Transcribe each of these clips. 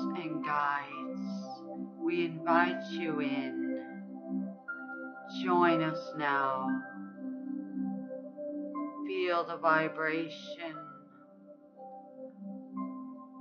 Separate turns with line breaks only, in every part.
and guides, we invite you in. Join us now. Feel the vibration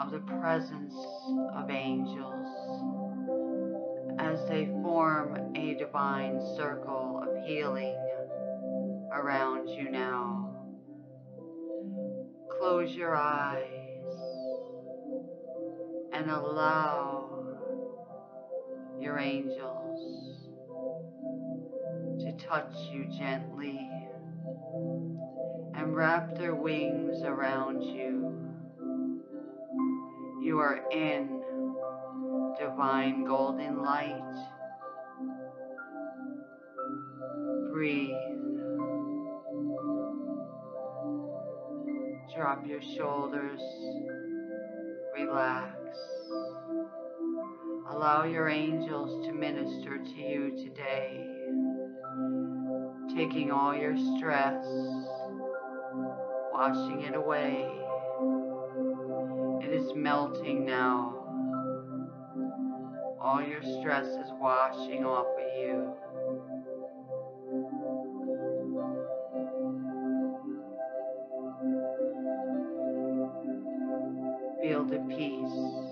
of the presence of angels as they form a divine circle of healing around you now. Close your eyes and allow your angels to touch you gently and wrap their wings around you. You are in divine golden light. Breathe. Drop your shoulders. Relax. Allow your angels to minister to you today, taking all your stress, washing it away. It is melting now. All your stress is washing off of you. Feel the peace.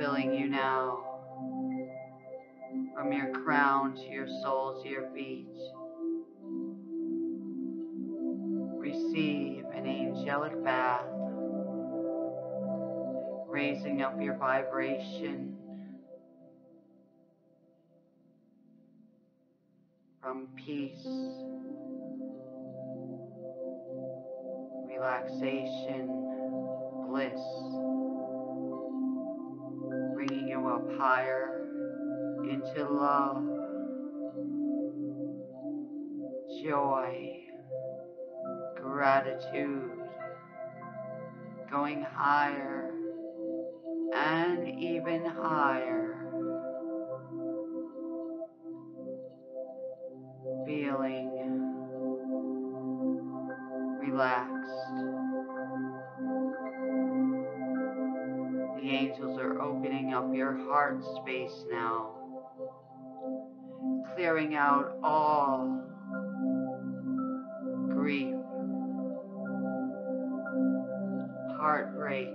Filling you now. From your crown to your soles to your feet. Receive an angelic bath, raising up your vibration. From peace, relaxation, bliss, up higher into love, joy, gratitude, going higher and even higher. Feeling relaxed. Your heart space now clearing out all grief, heartbreak,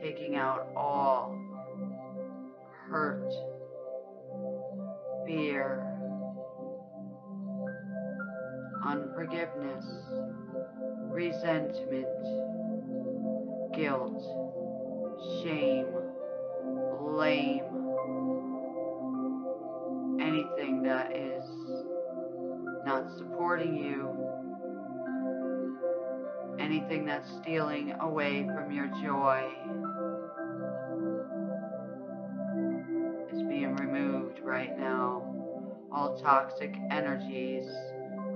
taking out all hurt, fear, unforgiveness, resentment, guilt, shame, blame, anything that is not supporting you, anything that's stealing away from your joy is being removed right now. All toxic energies,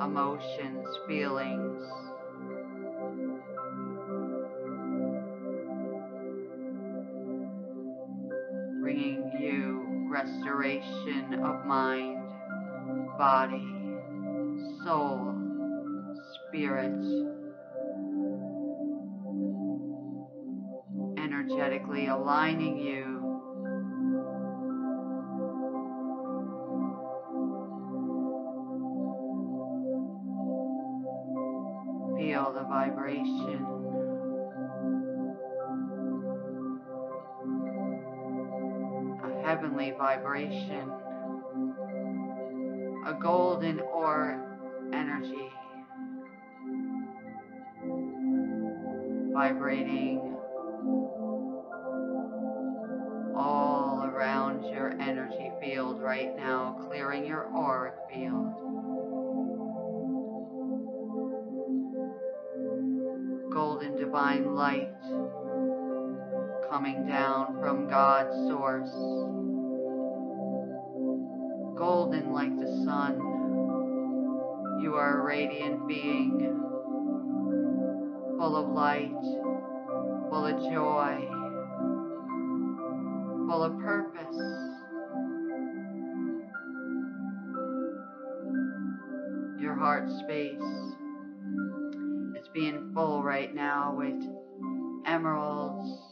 emotions, feelings, of mind, body, soul, spirit, energetically aligning you Feel the vibration. Heavenly vibration. A golden ore energy. Vibrating all around your energy field right now, clearing your auric field. golden divine light coming down from God's source. Golden like the sun. You are a radiant being, full of light, full of joy, full of purpose. Your heart space is being full right now with emeralds,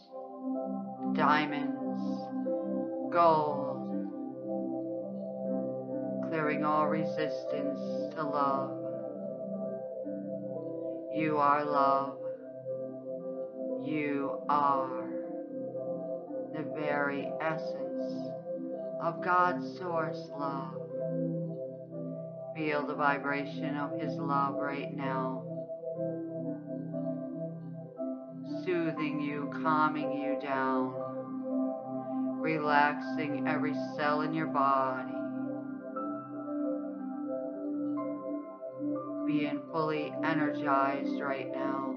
diamonds, gold, clearing all resistance to love. You are love. You are the very essence of God's source love. Feel the vibration of His love right now. Soothing you, calming you down, relaxing every cell in your body. Being fully energized right now,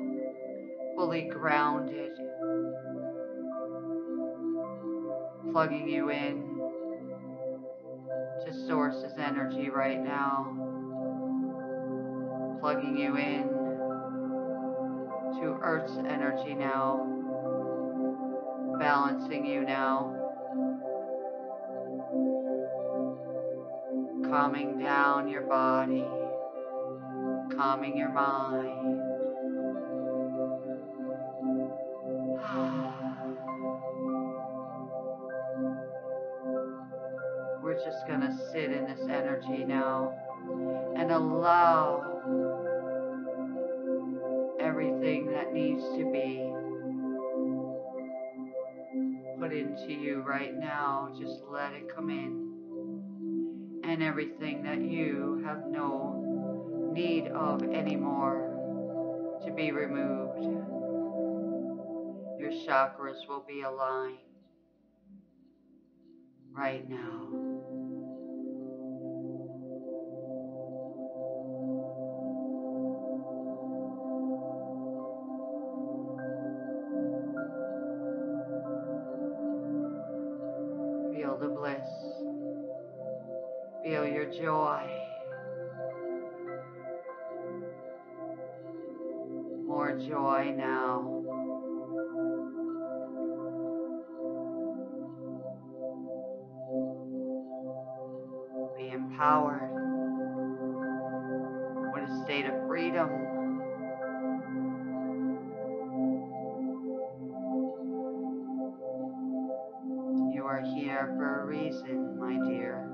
fully grounded, plugging you in to Source's energy right now, plugging you in to Earth's energy now, balancing you now, calming down your body, calming your mind. We're just going to sit in this energy now and allow everything that needs to be put into you right now. Just let it come in. And everything that you have no need of anymore to be removed. Your chakras will be aligned right now. More joy now. Be empowered with a state of freedom. You are here for a reason, my dear.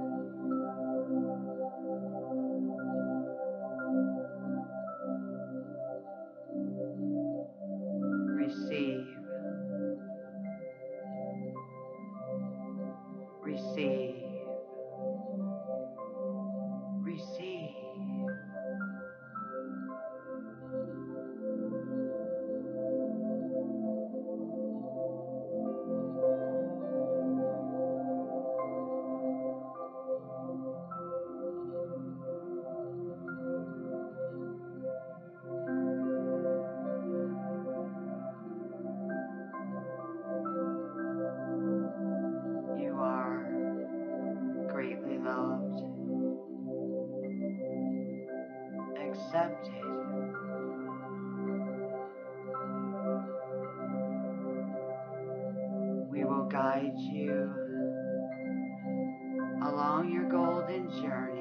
Accepted. We will guide you along your golden journey.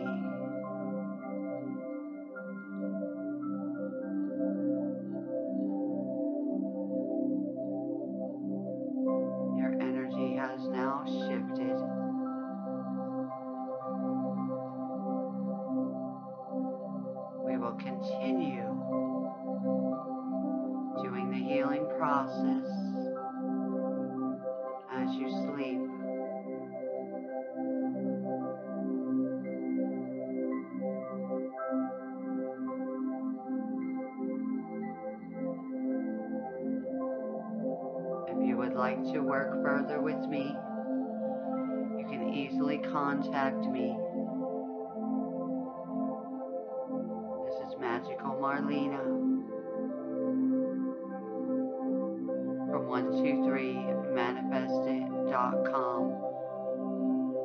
Process as you sleep. If you would like to work further with me, you can easily contact me. This is Magical Marlenea 123manifestit.com,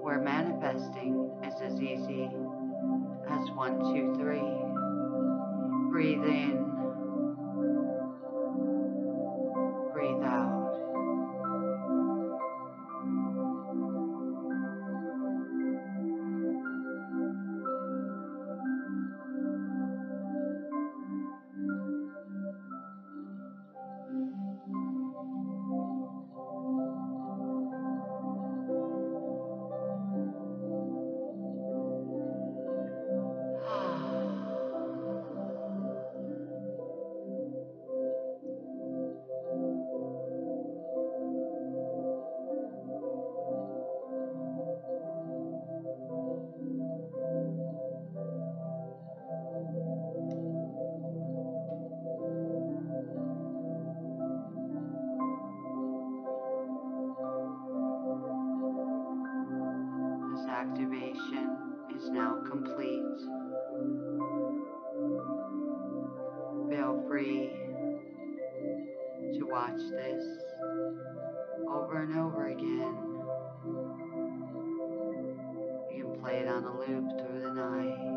where manifesting is as easy as 123. Breathe in, to watch this over and over again. You can play it on a loop through the night.